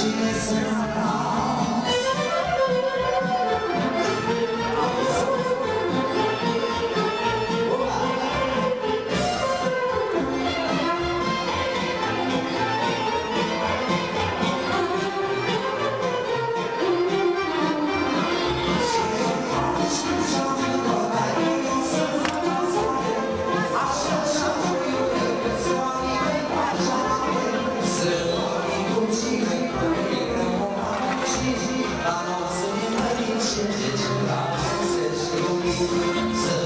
she is Jesus.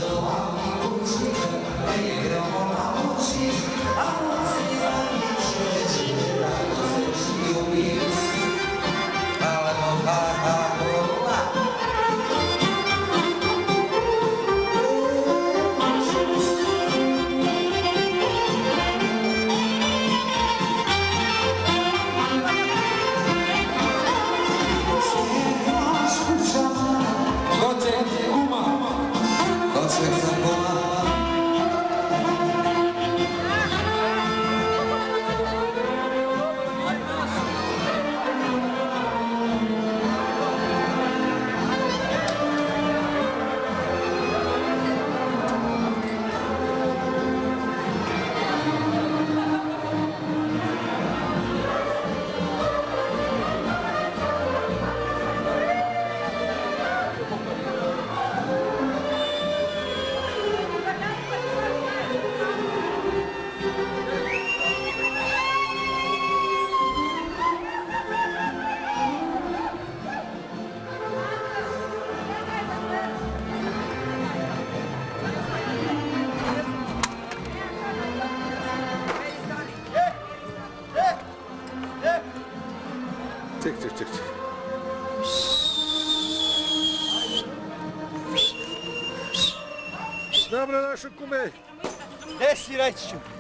Tik tik tik. Добре, нашу кумей. Ես իրայց չում։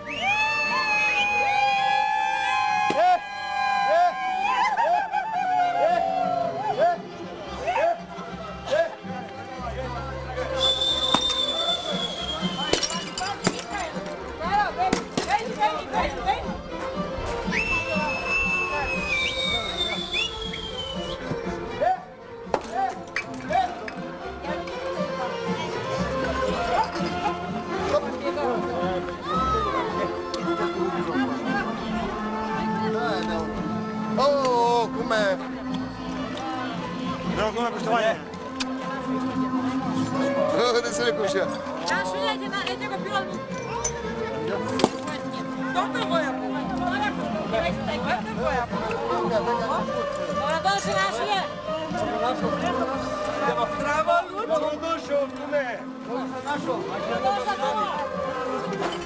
O, kume. Evo gome poštovanje. Ne se rekao še. Ja, šuljajte na nećega pilonu. Dobro boja. Dobro došli naši je. Zdravo, ljudi. Dobro došao, kume. Dobro došla doma. Dobro došli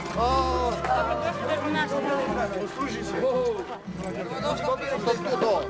Послужи се. Добре, добре, добре.